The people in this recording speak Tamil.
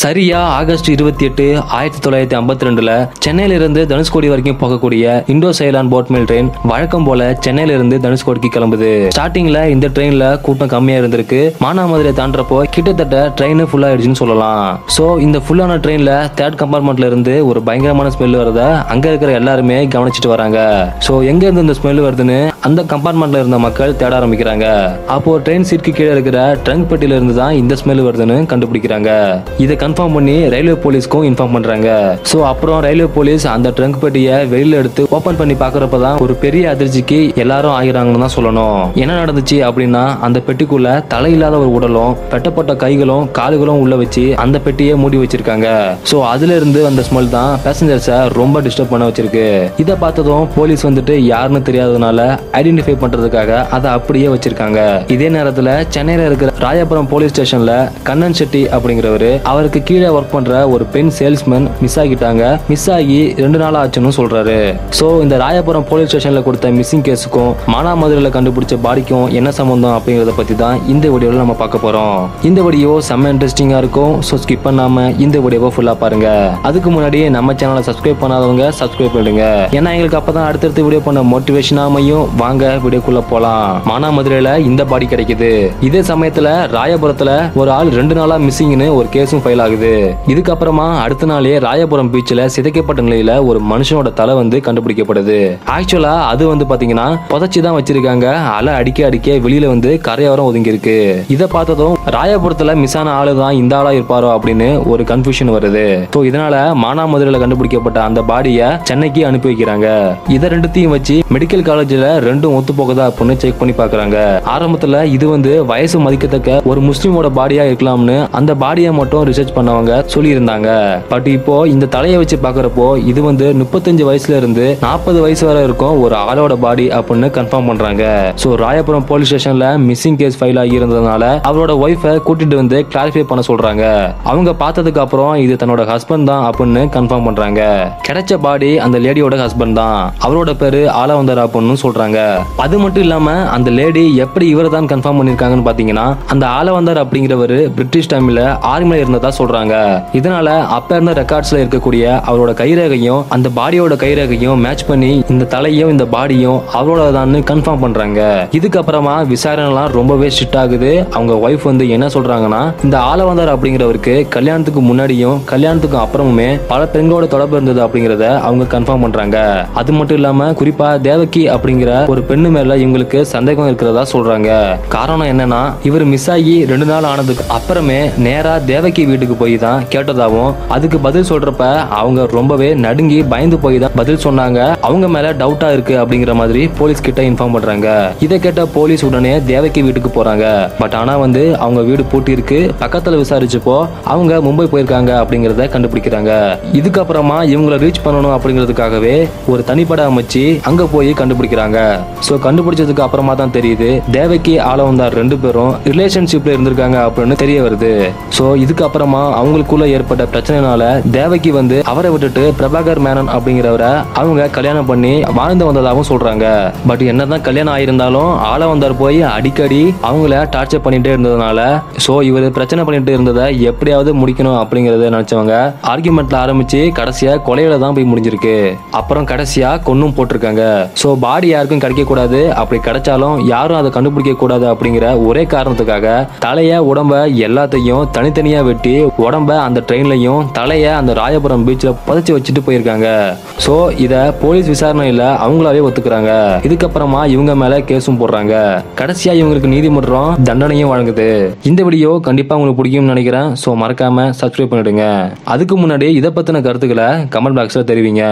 சரியா ஆகஸ்ட் இருபத்தி எட்டு ஆயிரத்தி தொள்ளாயிரத்தி ஐம்பத்தி ரெண்டுல சென்னையில இருந்து தனுஷ்கோடி வரைக்கும் போகக்கூடிய இண்டோ சைலான் போட்மெயில் ட்ரெயின் வழக்கம் போல சென்னையில இருந்து தனுஷ்கோடிக்கு கிளம்புது. ஸ்டார்டிங்ல இந்த ட்ரெயின்ல கூட்டம் கம்மியா இருந்திருக்கு. மானாமதுரை தாண்டறப்போ கிட்டத்தட்ட ட்ரெயின் ஃபுல் ஆயிடுச்சுன்னு சொல்லலாம். சோ இந்த ஃபுல்லான ட்ரெயின்ல தேர்ட் கம்பார்ட்மெண்ட்ல இருந்து ஒரு பயங்கரமான ஸ்மெல் வரத அங்க இருக்கிற எல்லாருமே கவனிச்சிட்டு வராங்க. சோ எங்க இருந்து இந்த ஸ்மெல் வருதுன்னு அந்த கம்பார்ட்மெண்ட்ல இருந்த மக்கள் தேட ஆரம்பிக்கிறாங்க. அப்போ ட்ரெயின் சீட்க்கு கீழே இருக்கிற ட்ரங்க் பெட்டியில இருந்து தான் இந்த ஸ்மெல் வருதுன்னு கண்டுபிடிக்கிறாங்க. இதை கன்ஃபார்ம் பண்ணி ரயில்வே போலீஸ்க்கும் இன்ஃபார்ம் பண்றாங்க. சோ அப்புறம் ரயில்வே போலீஸ் அந்த ட்ரங்க் பெட்டியை வெளியில எடுத்து ஓபன் பண்ணி பாக்குறப்ப தான் ஒரு பெரிய அதிர்ச்சிக்கு எல்லாரும் ஆகிறாங்கன்னு தான் சொல்லணும். என்ன நடந்துச்சு அப்படின்னா அந்த பெட்டிக்குள்ள தலை இல்லாத ஒரு உடலும் வெட்டப்பட்ட கைகளும் கால்களும் உள்ள வச்சு அந்த பெட்டியை மூடி வச்சிருக்காங்க. சோ அதுல இருந்து அந்த ஸ்மெல் தான் பேசஞ்சர்ஸை ரொம்ப டிஸ்டர்ப் பண்ண வச்சிருக்கு. இதை பார்த்ததும் போலீஸ் வந்துட்டு யாருன்னு தெரியாததுனால ஐடென்டிஃபை பண்றதுக்காக அதை அப்படியே வச்சிருக்காங்க. இதே நேரத்துல சென்னையில இருக்கிற ராயபுரம் போலீஸ் ஸ்டேஷன்ல கண்ணன் செட்டி அப்படிங்கிறவரு அவருக்கு கீழே ஒர்க் பண்ற ஒரு பெண் சேல்ஸ்மேன் மிஸ் ஆகிட்டாங்க. மிஸ் ஆகி ரெண்டு நாள் ஆச்சுன்னு சொல்றாரு. சோ இந்த ராயபுரம் போலீஸ் ஸ்டேஷன்ல கொடுத்த மிஸ்ஸிங் கேஸுக்கும் மானாமதுரையில கண்டுபிடிச்ச பாடிக்கும் என்ன சம்பந்தம் அப்படிங்கறத பத்தி தான் இந்த வீடியோல நம்ம பார்க்க போறோம். இந்த வீடியோ செம்ம இன்ட்ரெஸ்டிங்கா இருக்கும். ஸோ ஸ்கிப் பண்ணாம இந்த வீடியோவை ஃபுல்லா பாருங்க. அதுக்கு முன்னாடி நம்ம சேனலை சப்ஸ்கிரைப் பண்ணாதவங்க சப்ஸ்கிரைப் பண்ணுங்க ஏன்னா எங்களுக்கு அப்பதான் அடுத்தடுத்து வீடியோ பண்ண மோட்டிவேஷன் அமையும். வாங்க வீடியோக்குள்ள போலாம். மானாமதுரையில இந்த பாடி கிடைக்குது. இதே சமயத்துல ராயபுரத்துல ஒரு ஆள் ரெண்டு நாளா மிஸ்ஸிங்னு ஒரு கேஸும் ஃபைல் ஆகுது. இதுக்கப்புறமா அடுத்த நாளே ராயபுரம் பீச்ல சிதைக்கப்பட்ட நிலையில ஒரு மனுஷனோட தலை வந்து கண்டுபிடிக்கப்படுது. ஆக்சுவலா அது வந்து பாத்தீங்கன்னா புதைச்சி தான் வச்சிருக்காங்க. அலை அடிக்க அடிக்க வெளியில வந்து கரையோரம் ஒதுங்கி இருக்கு இதை பார்த்ததும் ராயபுரத்துல மிஸ் ஆன ஆளு தான் இந்த ஆளா இருப்பாரோ அப்படின்னு ஒரு கன்ஃபியூஷன் வருது. ஸோ இதனால மானாமதுரையில கண்டுபிடிக்கப்பட்ட அந்த பாடியை சென்னைக்கு அனுப்பி வைக்கிறாங்க. இதை ரெண்டுத்தையும் வச்சு மெடிக்கல் காலேஜ்ல ரெண்டும் ஒத்து போகுதா அப்படின்னு செக் பண்ணி பாக்குறாங்க. ஆரம்பத்துல இது வந்து வயசு மதிக்கத்தக்க ஒரு முஸ்லீமோட பாடியா இருக்கலாம்னு அந்த பாடியை மட்டும் ரிசர்ச் பண்ணவங்க சொல்லியிருந்தாங்க. பட் இப்போ இந்த தலையை வச்சு பார்க்குறப்போ இது வந்து முப்பத்தஞ்சு வயசுல இருந்து நாற்பது வயசு வரை இருக்கும் ஒரு ஆளோட பாடி அப்படின்னு கன்ஃபார்ம் பண்றாங்க. ஸோ ராயபுரம் போலீஸ் ஸ்டேஷன்ல மிஸ்ஸிங் கேஸ் ஃபைல் ஆகி இருந்ததுனால அவரோட ஒய்ஃபை கூட்டிட்டு வந்து கிளாரிஃபை பண்ண சொல்றாங்க. அவங்க பார்த்ததுக்கு அப்புறம் இது தன்னோட ஹஸ்பண்ட் தான் அப்படின்னு கன்ஃபார்ம் பண்றாங்க. கிடைச்ச பாடி அந்த லேடியோட ஹஸ்பண்ட் தான். அவரோட பேரு ஆலவந்தர் அப்படின்னு சொல்றாங்க. அது மட்டும் இல்லாம அந்த லேடி எப்படி இவரை தான் கன்ஃபார்ம் பண்ணிருக்காங்கன்னு பாத்தீங்கன்னா அந்த ஆலவந்தர் அப்படிங்கிறவர் பிரிட்டிஷ் டைம்ல ஆர்மியில இருந்ததா சொல்றாங்க. இதனால அப்ப இருந்த ரெக்கார்ட்ஸ்ல இருக்கக்கூடிய அவரோட கைரேகையும் அந்த பாடியோட கைரேகையும் மேட்ச் பண்ணி இந்த தலையும் இந்த பாடியும் அவரோட தான் கன்ஃபார்ம் பண்றாங்க. இதுக்கப்புறமா விசாரணைலாம் ரொம்பவே ஸ்ட்ரிக்ட் ஆகுது. அவங்க ஒய்ஃப் வந்து என்ன சொல்றாங்கன்னா இந்த ஆலவந்தார் அப்படிங்கிறவருக்கு கல்யாணத்துக்கு முன்னாடியும் கல்யாணத்துக்கு அப்புறமுமே பல பெண்களோட தொடர்பு இருந்தது அப்படிங்கறத அவங்க கன்ஃபார்ம் பண்றாங்க. அது மட்டும் இல்லாம குறிப்பா தேவகி அப்படிங்கிற ஒரு பெண்ணு மேல இவங்களுக்கு சந்தேகம் இருக்கிறதா சொல்றாங்க. காரணம் என்னன்னா இவர் மிஸ் ஆகி ரெண்டு நாள் ஆனதுக்கு அப்புறமே நேரா தேவகி வீட்டுக்கு போய் தான் கேட்டதாகவும் அதுக்கு பதில் சொல்றப்ப அவங்க ரொம்பவே நடுங்கி பயந்து போய் தான் பதில் சொன்னாங்க. அவங்க மேல டவுட்டா இருக்கு அப்படிங்கிற மாதிரி போலீஸ் கிட்ட இன்ஃபார்ம் பண்றாங்க. இதை கேட்ட போலீஸ் உடனே தேவகி வீட்டுக்கு போறாங்க. பட் ஆனா வந்து அவங்க வீடு பூட்டி இருக்கு. பக்கத்துல விசாரிச்சப்போ அவங்க மும்பை போயிருக்காங்க அப்படிங்கறத கண்டுபிடிக்கிறாங்க. இதுக்கப்புறமா இவங்கள ரீச் பண்ணணும் அப்படிங்கிறதுக்காகவே ஒரு தனிப்படை அமைச்சு அங்க போய் கண்டுபிடிக்கிறாங்க. சோ கண்டுபிடிச்சதுக்கு அப்புறமா தான் தெரியுது தேவகி ஆளவந்தார் ரெண்டு பேரும் ரிலேஷன்ஷிப்ல இருந்திருக்காங்க அப்படின்னு தெரிய வருது. சோ இதுக்கப்புறமா அவங்களுக்குள்ள ஏற்பட்ட பிரச்சனைனால தேவகி வந்து அவரை விட்டுட்டு பிரபாகர் மேனன் அப்படிங்கிறவரை அவங்க கல்யாணம் பண்ணி வாழ்ந்து வந்ததாகவும் சொல்றாங்க. பட் என்னதான் கல்யாணம் ஆயிருந்தாலும் ஆள வந்தார் போய் அடிக்கடி அவங்கள டார்ச்சர் பண்ணிட்டே இருந்ததுனால சோ இவர் பிரச்சனை பண்ணிட்டு இருந்ததை எப்படியாவது முடிக்கணும் அப்படிங்கறத நினைச்சவங்க ஆர்குமெண்ட்ல ஆரம்பிச்சு கடைசியா கொலையில தான் போய் முடிஞ்சிருக்கு. அப்புறம் கடைசியா கொன்னும் போட்டிருக்காங்க. சோ பாடி யாருக்கும் கிடைக்க கூடாது அப்படி கிடைச்சாலும் யாரும் அதை கண்டுபிடிக்க கூடாது அப்படிங்கிற ஒரே காரணத்துக்காக தலைய உடம்ப எல்லாத்தையும் தனித்தனியா வெட்டி உடம்ப அந்த ட்ரெயின்லையும் தலையை அந்த ராயபுரம் பீச்சில் புதைச்சி வச்சுட்டு போயிருக்காங்க. ஸோ இதை போலீஸ் விசாரணையில் அவங்களாவே ஒத்துக்கிறாங்க. இதுக்கப்புறமா இவங்க மேலே கேஸும் போடுறாங்க. கடைசியாக இவங்களுக்கு நீதிமன்றம் தண்டனையும் வழங்குது. இந்த வீடியோ கண்டிப்பாக உங்களுக்கு பிடிக்கும்னு நினைக்கிறேன். ஸோ மறக்காமல் சப்ஸ்கிரைப் பண்ணிடுங்க. அதுக்கு முன்னாடி இதை பற்றின கருத்துக்களை கமெண்ட் பாக்ஸில் தெரிவிங்க.